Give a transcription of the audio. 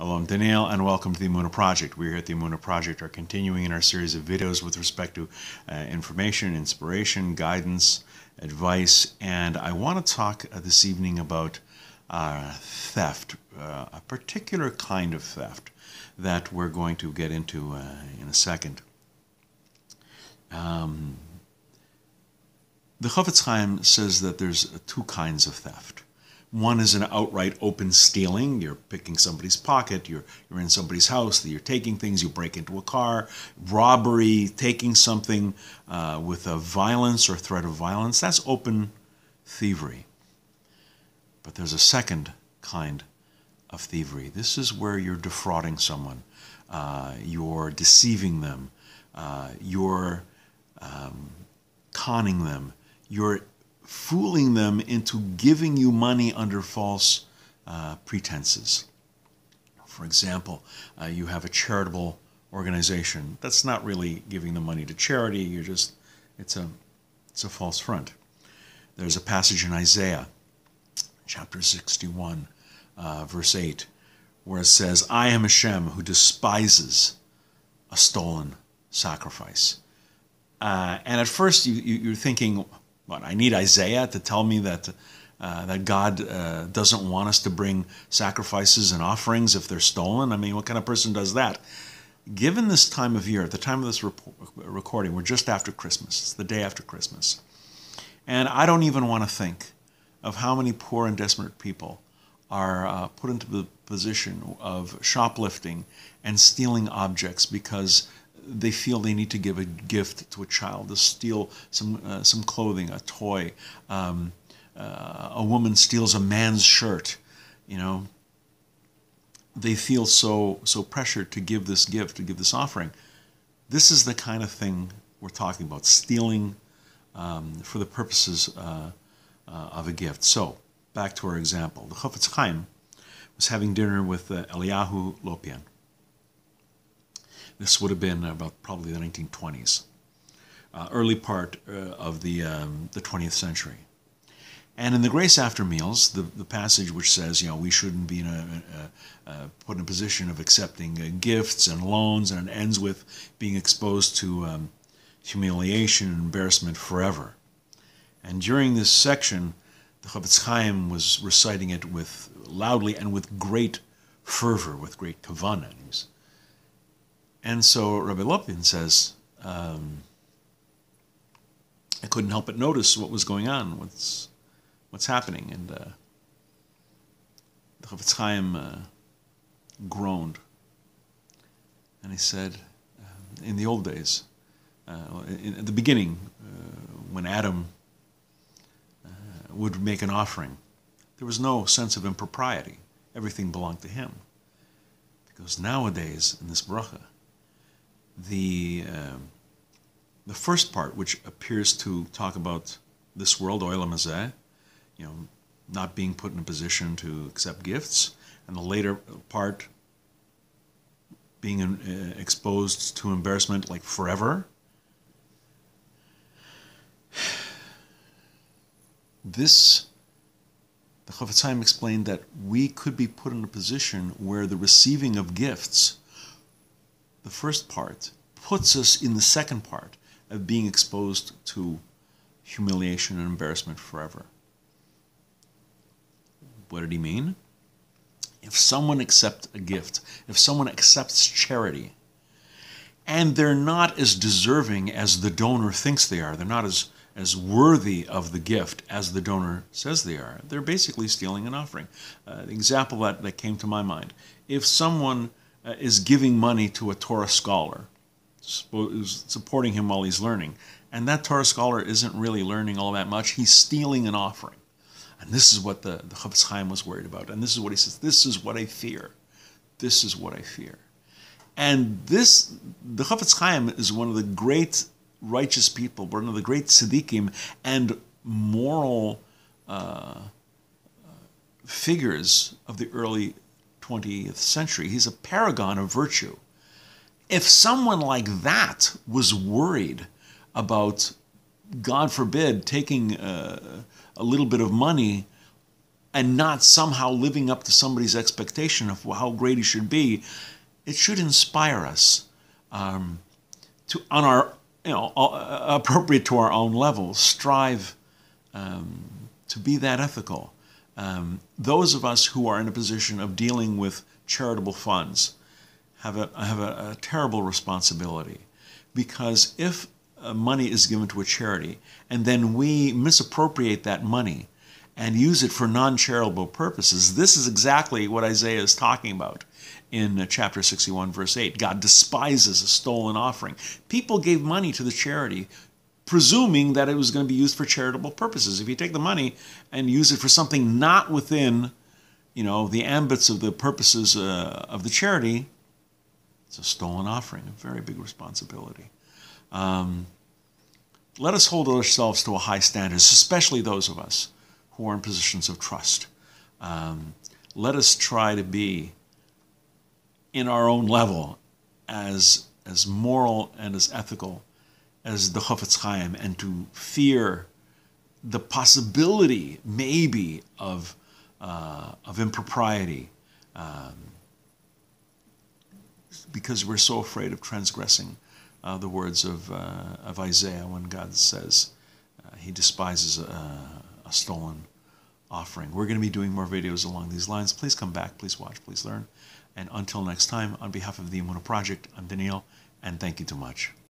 Hello, I'm Daniel, and welcome to the Emunah Project. We're here at the Emunah Project are continuing in our series of videos with respect to uh, information, inspiration, guidance, advice, and I want to talk uh, this evening about uh, theft, uh, a particular kind of theft that we're going to get into uh, in a second. Um, the Chofetz Chaim says that there's two kinds of theft. One is an outright open stealing. You're picking somebody's pocket, you're, you're in somebody's house, you're taking things, you break into a car, robbery, taking something uh, with a violence or threat of violence. That's open thievery. But there's a second kind of thievery. This is where you're defrauding someone, uh, you're deceiving them, uh, you're um, conning them, you're fooling them into giving you money under false uh, pretenses. For example, uh, you have a charitable organization that's not really giving the money to charity. You're just it's a it's a false front. There's a passage in Isaiah, chapter 61, uh, verse 8, where it says, "I am Hashem who despises a stolen sacrifice." Uh, and at first, you, you, are thinking, what, I need Isaiah to tell me that, uh, that God uh, doesn't want us to bring sacrifices and offerings if they're stolen? I mean, what kind of person does that? Given this time of year, at the time of this recording, we're just after Christmas. It's the day after Christmas. And I don't even want to think of how many poor and desperate people are uh, put into the position of shoplifting and stealing objects because they feel they need to give a gift to a child, to steal some uh, some clothing, a toy. Um, uh, a woman steals a man's shirt, you know. They feel so so pressured to give this gift, to give this offering. This is the kind of thing we're talking about: stealing um, for the purposes uh, uh of a gift. So back to our example: the Chofetz Chaim was having dinner with uh, Eliyahu Lopian this would have been about probably the 1920s, uh, early part uh, of the, um, the 20th century. And in the grace after meals, the, the passage which says, you know, we shouldn't be in a, a, a put in a position of accepting uh, gifts and loans, and it ends with being exposed to um, humiliation and embarrassment forever. And during this section, the Chofetz Chaim was reciting it with loudly and with great fervor, with great kavanah. And so Rabbi Lopian says, um, I couldn't help but notice what was going on, what's, what's happening. And uh, the Chofetz Chaim uh, groaned. And he said, uh, in the old days, uh, in, at the beginning, uh, when Adam uh, would make an offering, there was no sense of impropriety. Everything belonged to him. Because nowadays, in this bracha, the uh, the first part, which appears to talk about this world, olam hazeh, you know, not being put in a position to accept gifts, and the later part being uh, exposed to embarrassment like forever. This, the Chofetz Chaim explained that we could be put in a position where the receiving of gifts the first part puts us in the second part of being exposed to humiliation and embarrassment forever. What did he mean? If someone accepts a gift, if someone accepts charity, and they're not as deserving as the donor thinks they are, they're not as, as worthy of the gift as the donor says they are, they're basically stealing an offering. Uh, the example that, that came to my mind if someone uh, is giving money to a Torah scholar, supporting him while he's learning. And that Torah scholar isn't really learning all that much. He's stealing an offering. And this is what the, the Chofetz Chaim was worried about. And this is what he says this is what I fear. This is what I fear. And this, the Chofetz Chaim is one of the great righteous people, one of the great tzaddikim and moral uh, figures of the early 20th century. He's a paragon of virtue. If someone like that was worried about, God forbid, taking a, a little bit of money and not somehow living up to somebody's expectation of how great he should be, it should inspire us um, to, on our, you know, uh, appropriate to our own level, strive um, to be that ethical. Um, those of us who are in a position of dealing with charitable funds have a, have a, a terrible responsibility because if uh, money is given to a charity and then we misappropriate that money and use it for non charitable purposes, this is exactly what Isaiah is talking about in uh, chapter 61, verse 8. God despises a stolen offering. People gave money to the charity presuming that it was going to be used for charitable purposes. If you take the money and use it for something not within, you know, the ambits of the purposes uh, of the charity, it's a stolen offering, a very big responsibility. Um, let us hold ourselves to a high standard, especially those of us who are in positions of trust. Um, let us try to be in our own level as, as moral and as ethical as the Chofetz Chaim and to fear the possibility, maybe, of, uh, of impropriety um, because we're so afraid of transgressing uh, the words of, uh, of Isaiah when God says uh, he despises a, a stolen offering. We're going to be doing more videos along these lines. Please come back, please watch, please learn. And until next time, on behalf of the Emunah Project, I'm Daniel, and thank you too much.